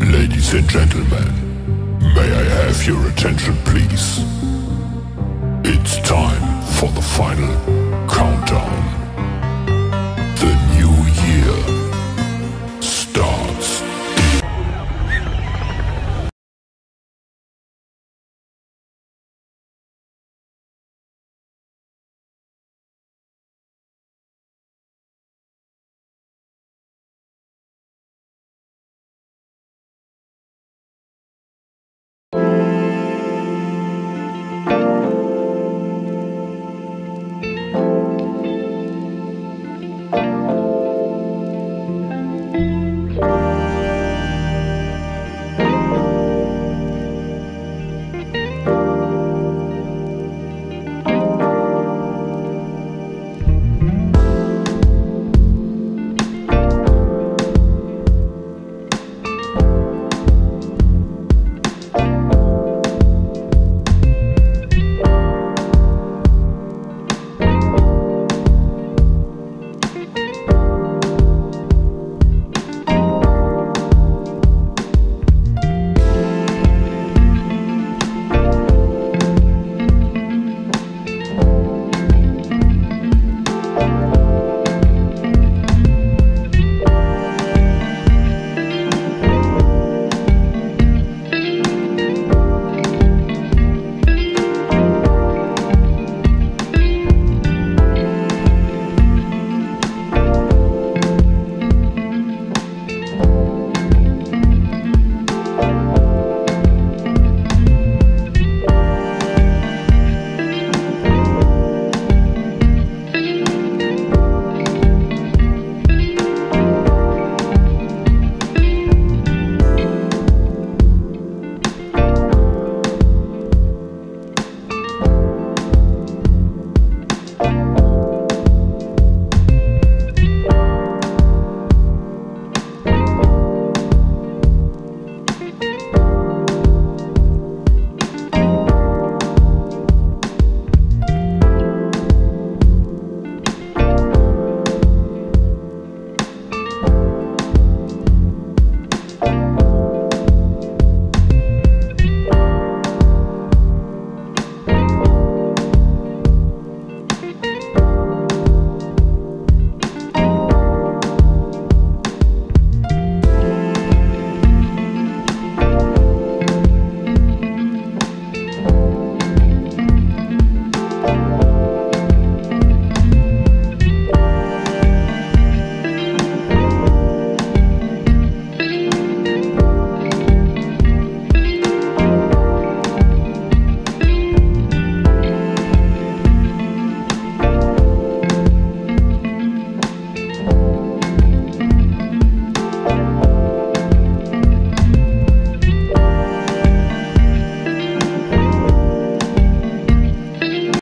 Ladies and gentlemen, may I have your attention please? It's time for the final